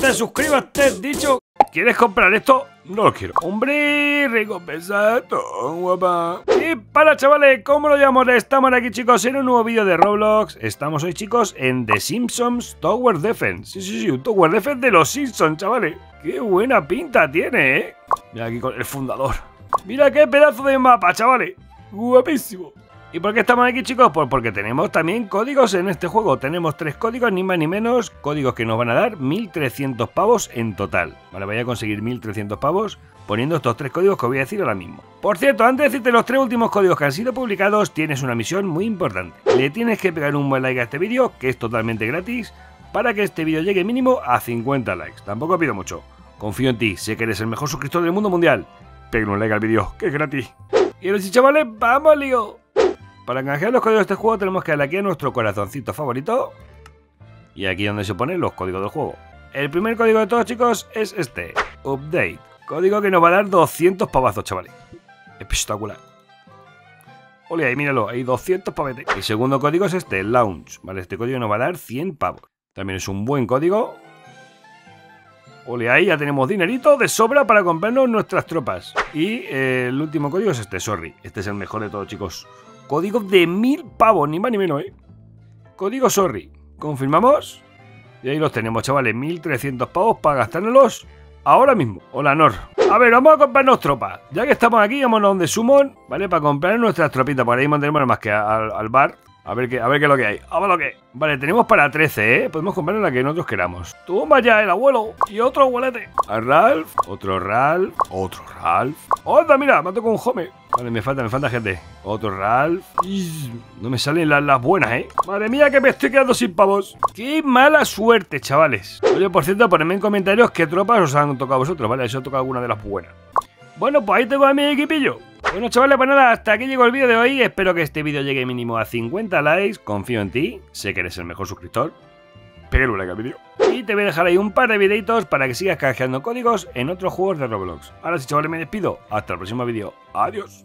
Dale, suscríbete, dicho. ¿Quieres comprar esto? No lo quiero. Hombre, recompensa, guapa. Y para chavales, ¿cómo lo llamamos? Estamos aquí chicos en un nuevo vídeo de Roblox. Estamos hoy chicos en The Simpsons Tower Defense. Sí, sí, sí, un Tower Defense de los Simpsons, chavales. Qué buena pinta tiene, ¿eh? Mira aquí con el fundador. Mira qué pedazo de mapa, chavales. Guapísimo. ¿Y por qué estamos aquí chicos? Pues porque tenemos también códigos en este juego. Tenemos tres códigos, ni más ni menos, códigos que nos van a dar 1300 pavos en total. Vale, voy a conseguir 1300 pavos poniendo estos tres códigos que os voy a decir ahora mismo. Por cierto, antes de decirte los tres últimos códigos que han sido publicados, tienes una misión muy importante. Le tienes que pegar un buen like a este vídeo, que es totalmente gratis, para que este vídeo llegue mínimo a 50 likes. Tampoco pido mucho. Confío en ti, sé que eres el mejor suscriptor del mundo mundial. Pega un like al vídeo, que es gratis. Y ahora sí, chavales, ¡vamos, lío! Para canjear los códigos de este juego tenemos que darle aquí a nuestro corazoncito favorito. Y aquí donde se ponen los códigos del juego. El primer código de todos, chicos, es este. Update. Código que nos va a dar 200 pavazos, chavales. Espectacular. Ole, ahí míralo, hay 200 pavetes. El segundo código es este, Launch. Vale, este código nos va a dar 100 pavos. También es un buen código. Ole, ahí ya tenemos dinerito de sobra para comprarnos nuestras tropas. Y eh, el último código es este, Sorry. Este es el mejor de todos, chicos. Código de mil pavos, ni más ni menos, ¿eh? Código sorry. ¿Confirmamos? Y ahí los tenemos, chavales. 1300 pavos para gastárnoslos ahora mismo. Hola, Nor. A ver, vamos a comprarnos tropas. Ya que estamos aquí, vámonos donde Summon, ¿vale? Para comprar nuestras tropitas. Por ahí mantenemos más que al, bar. A ver, qué, a ver qué es lo que hay. A lo que. Vale, tenemos para 13, ¿eh? Podemos comprar la que nosotros queramos. Toma ya el abuelo. Y otro abuelete. A Ralph. Otro Ralph. Otro Ralph. ¡Onda, mira! Me con un home. Vale, me falta, me falta gente. Otro Ralph. No me salen las, buenas, ¿eh? Madre mía, que me estoy quedando sin pavos. ¡Qué mala suerte, chavales! Oye, por cierto, ponedme en comentarios qué tropas os han tocado vosotros, ¿vale? Si os ha tocado alguna de las buenas. Bueno, pues ahí tengo a mi equipillo. Bueno, chavales, pues nada, hasta aquí llegó el vídeo de hoy. Espero que este vídeo llegue mínimo a 50 likes. Confío en ti. Sé que eres el mejor suscriptor. Pégale un like al vídeo. Y te voy a dejar ahí un par de videitos para que sigas canjeando códigos en otros juegos de Roblox. Ahora sí, chavales, me despido. Hasta el próximo vídeo. Adiós.